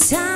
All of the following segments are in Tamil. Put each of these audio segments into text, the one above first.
time.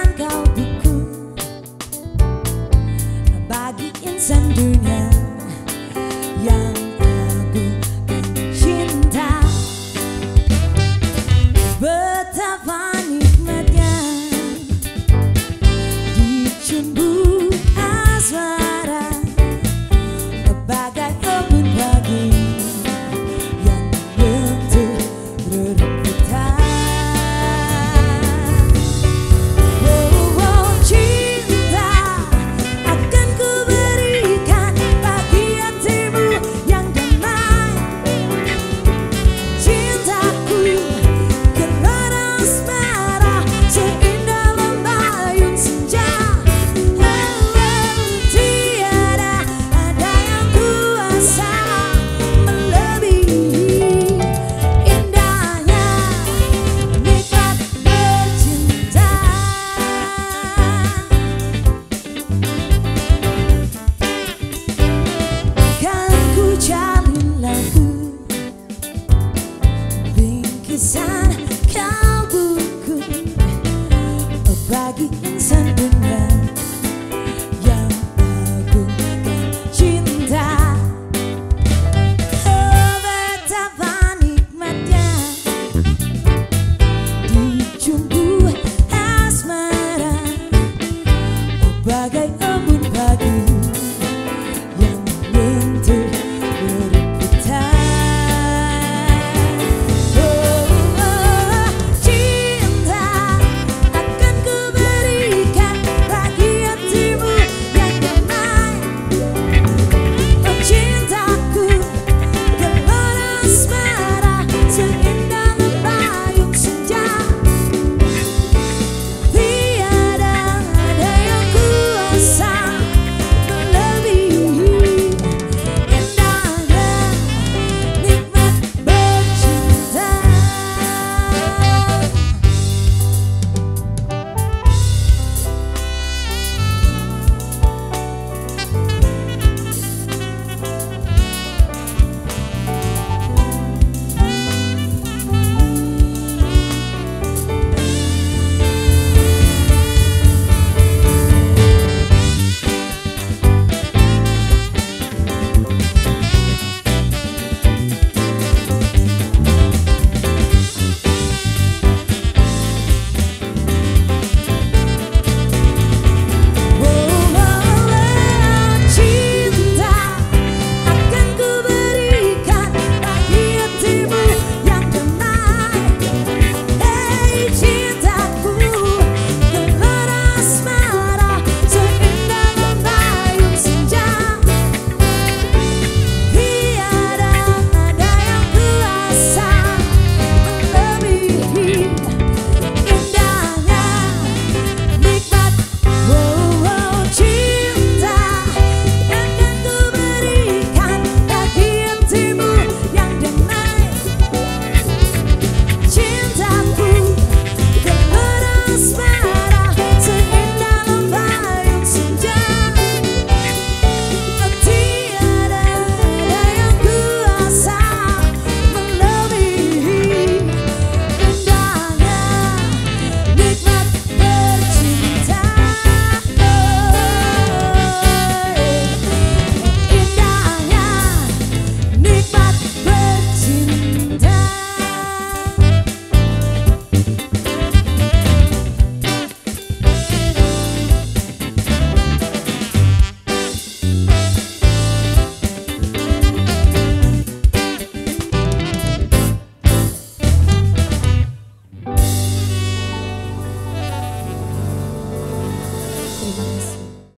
நகை